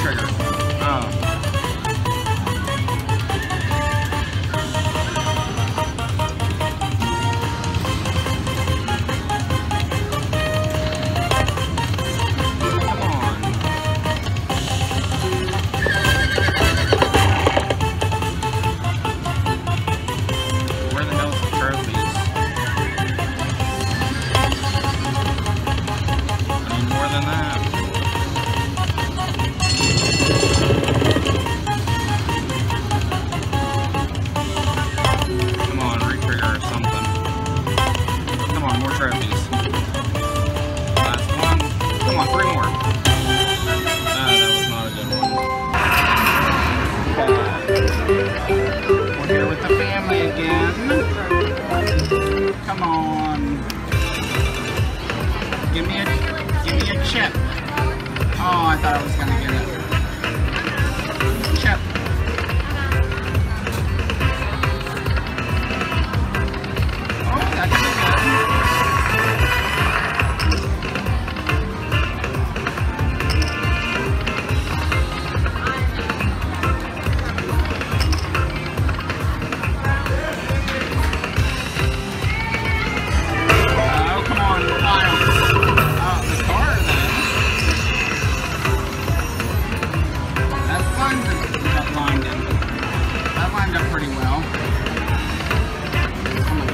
trigger. Last one. Come on, three more. Ah, that was not a good one. We're here with the family again. Come on. Give me a, give me a chip. Oh, I thought I was gonna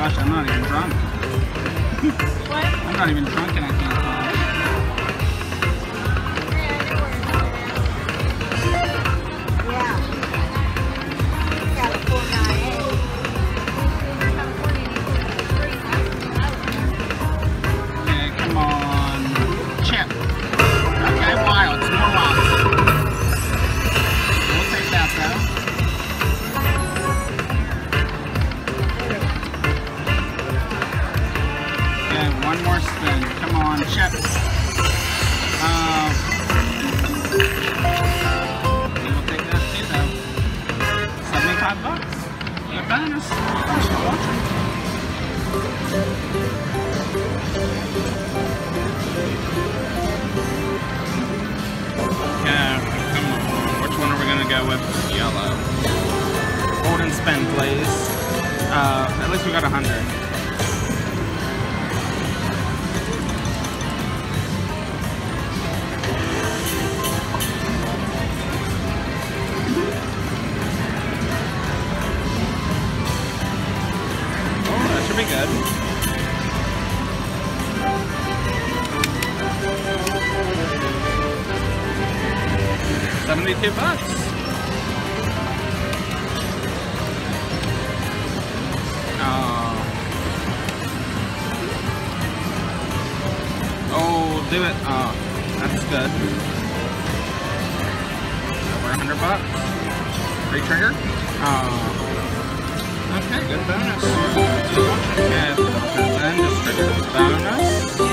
gosh, I'm not even drunk. what? I'm not even drunk and I Yeah, come on. Which one are we gonna go with? Yellow. Golden spin, please. Uh, at least we got a hundred. 72 bucks. Um, do it. Oh, that's good. Over 100 bucks. Free trigger. Oh. Okay, good bonus. And just trigger bonus.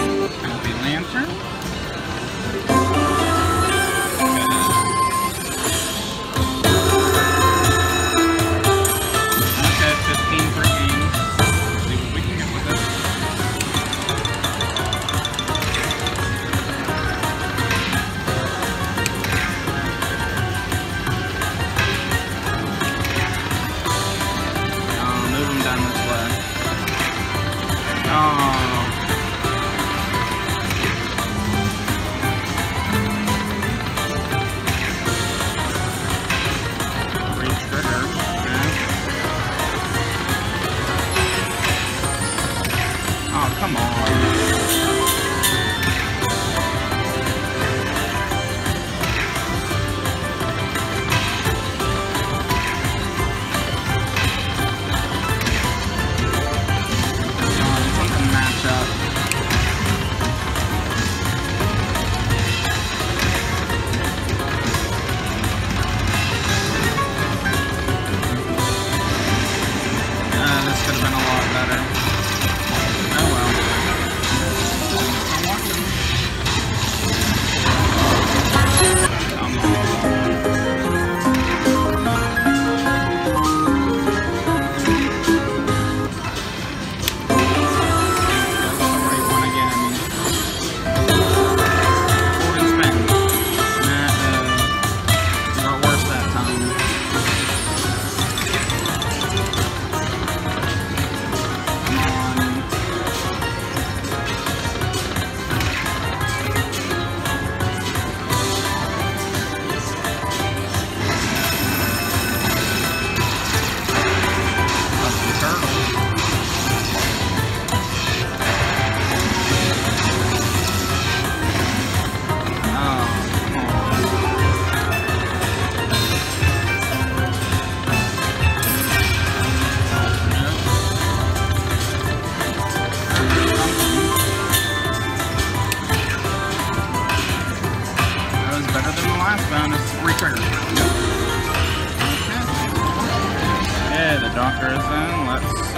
Donkers, and in. Let's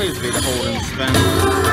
Please be the Hold and Spin.